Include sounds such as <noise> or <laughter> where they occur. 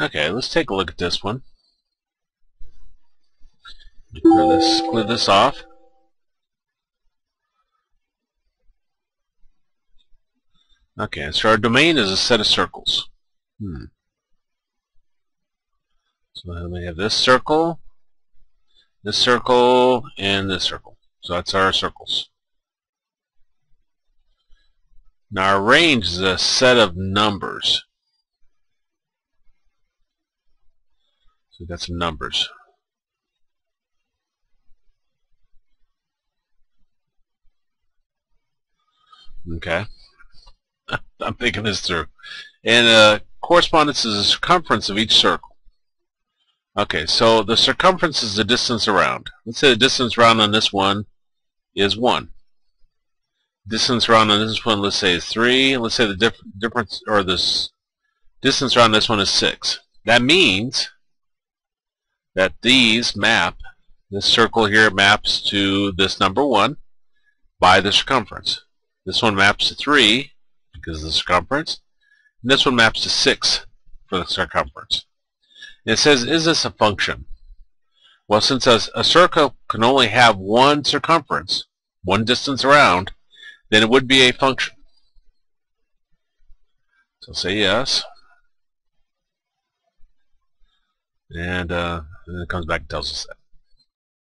Okay, let's take a look at this one. This, clear this off. Okay, so our domain is a set of circles. Hmm. So then we have this circle, this circle, and this circle. So that's our circles. Now our range is a set of numbers. So we've got some numbers. Okay. <laughs> I'm thinking this through. And uh, correspondence is the circumference of each circle. Okay, so the circumference is the distance around. Let's say the distance around on this one is 1. Distance around on this one, let's say, is 3. Let's say the diff difference, or this distance around this one is 6. That means that these map, this circle here maps to this number 1 by the circumference. This one maps to 3 because of the circumference. And this one maps to 6 for the circumference. And it says, is this a function? Well, since a, a circle can only have one circumference, one distance around, then it would be a function. So say yes. And, uh, and it comes back and tells us that.